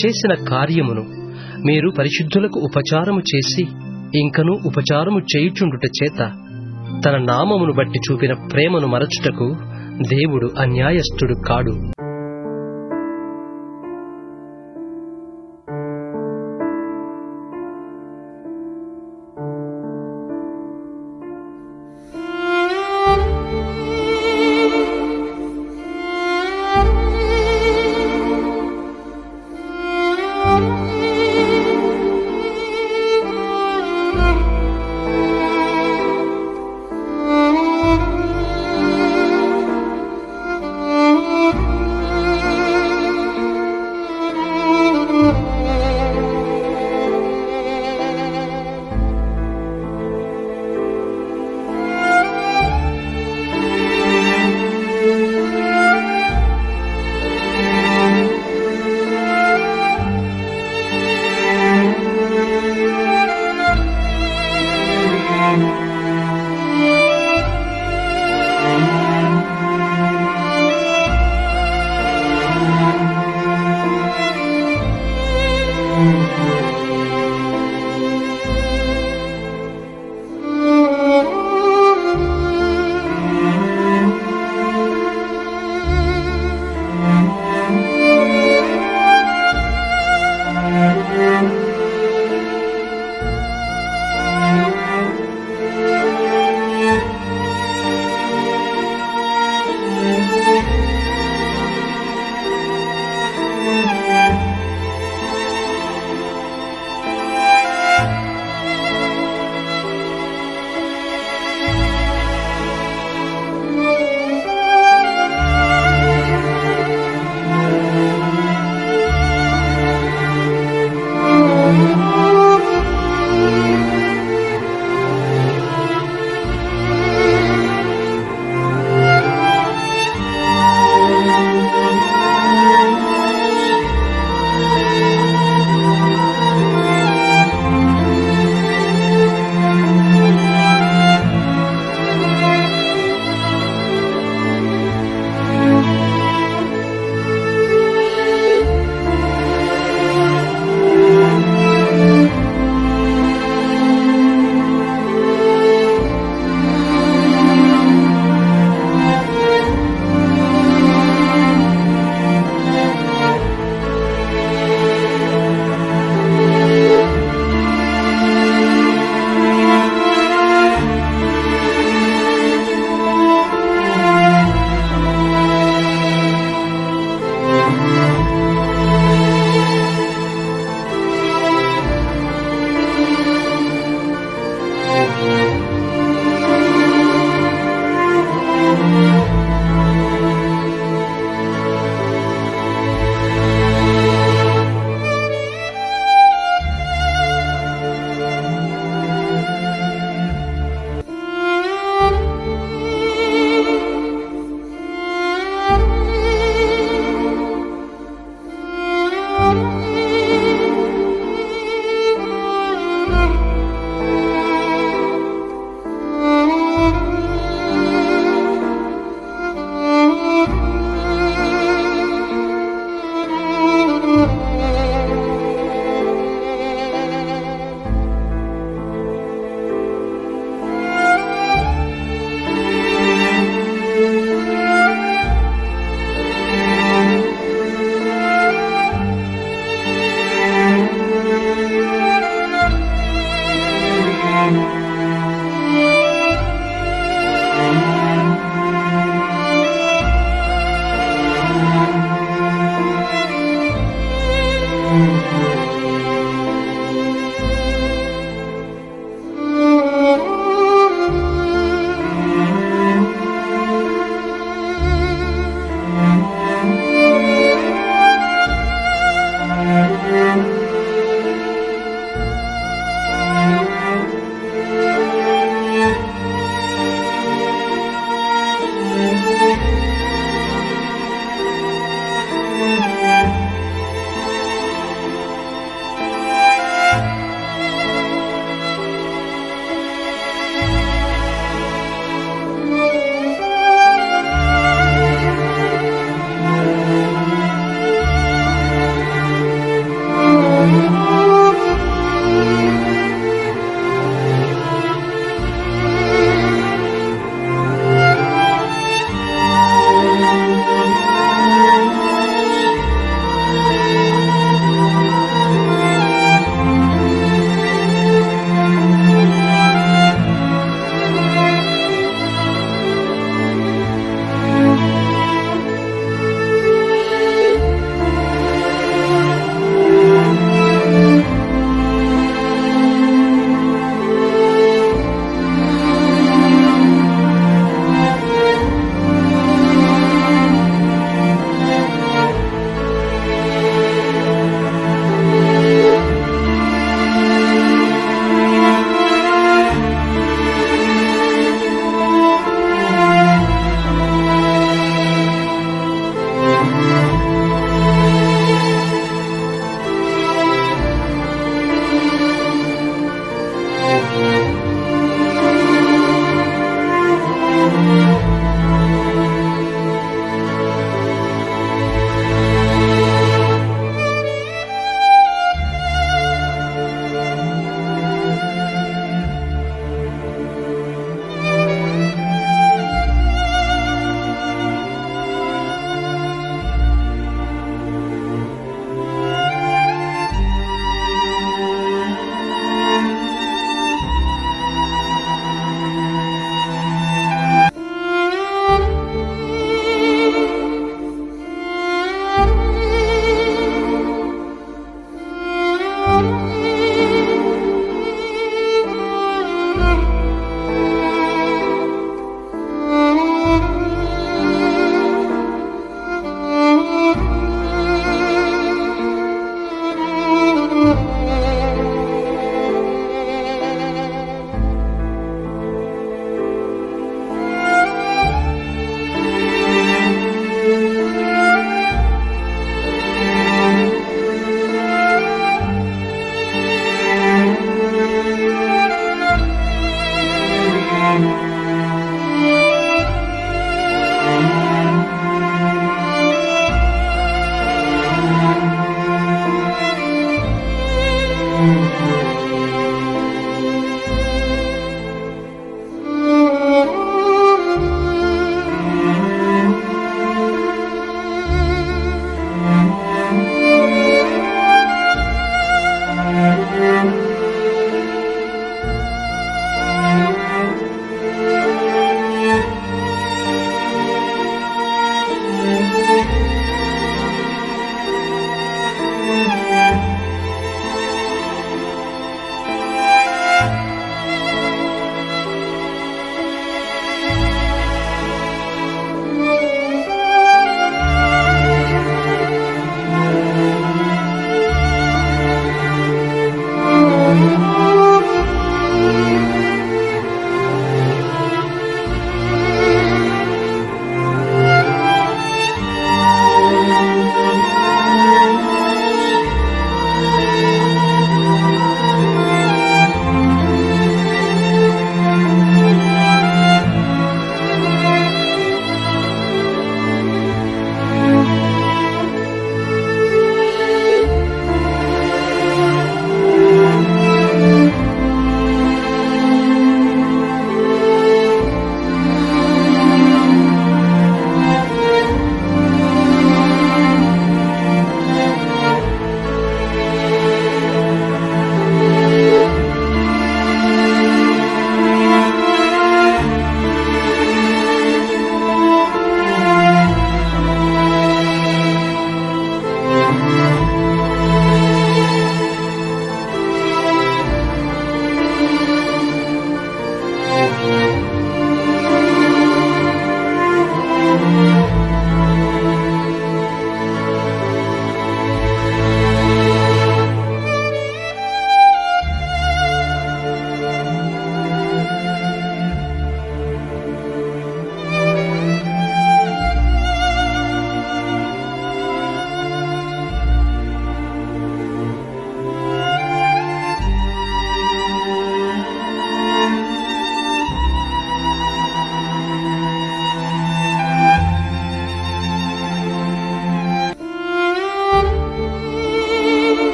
చేసిన కార్యమును మీరు పరిశుద్ధులకు ఉపచారము చేసి ఇంకను ఉపచారము చేయుచుండుట చేత తన నామమును బట్టి చూపిన ప్రేమను మరచుటకు దేవుడు అన్యాయస్థుడు కాడు.